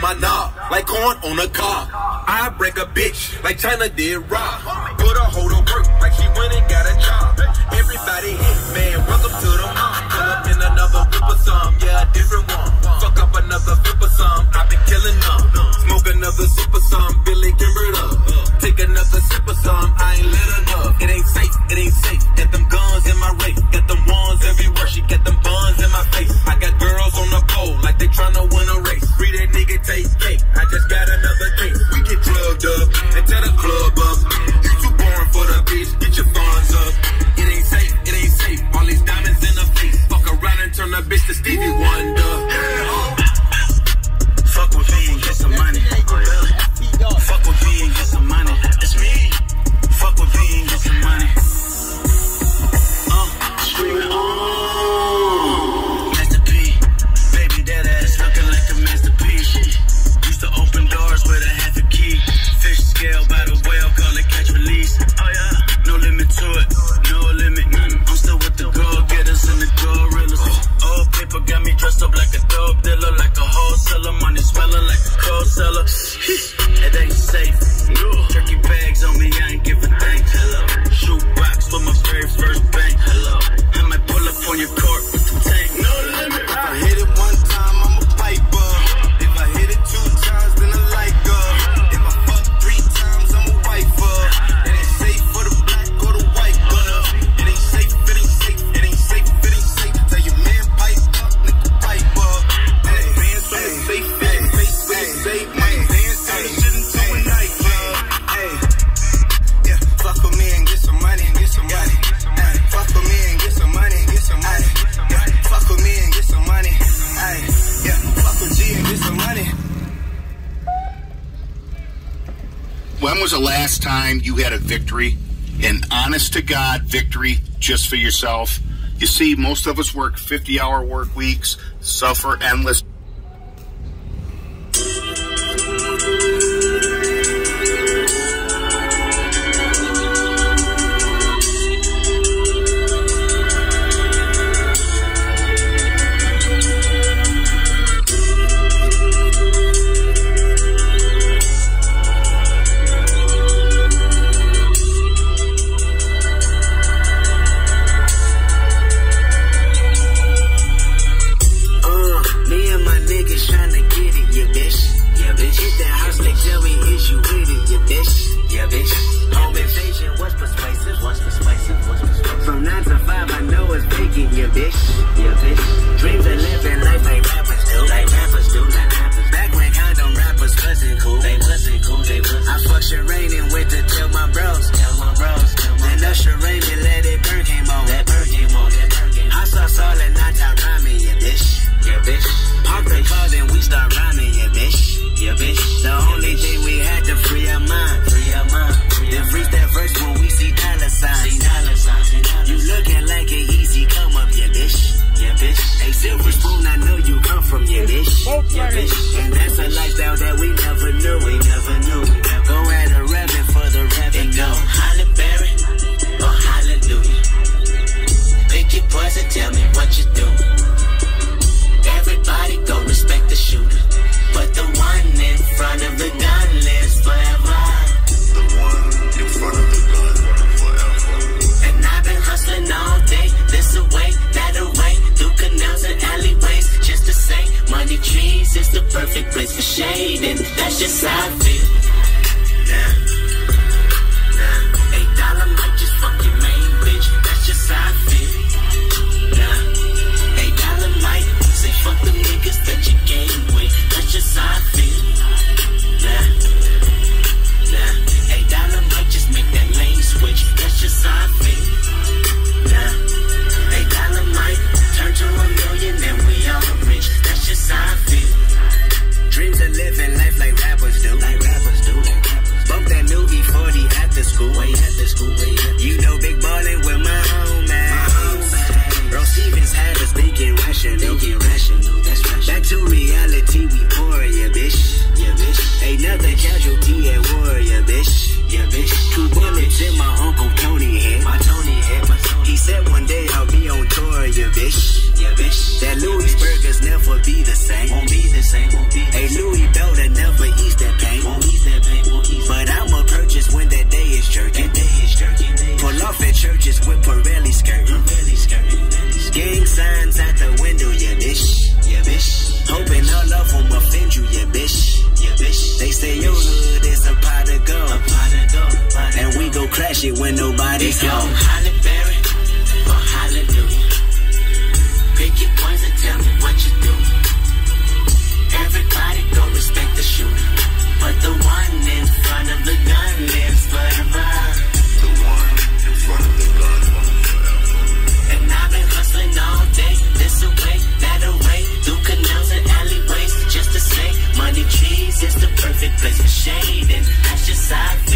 my knob, like corn on a cob. I break a bitch like China did rock. Put a hold on was the last time you had a victory, an honest to God victory just for yourself? You see, most of us work 50 hour work weeks, suffer endless Shining. It's the perfect place for shading. That's just how I feel. nobody's they home. Halle Berry or hallelujah. Pick your points and tell me what you do. Everybody go respect the shooter. But the one in front of the gun lives forever. The one in front of the gun And I've been hustling all day, this away, that away, through canals and alleyways, just to say, money trees is the perfect place for shade, and that's just side.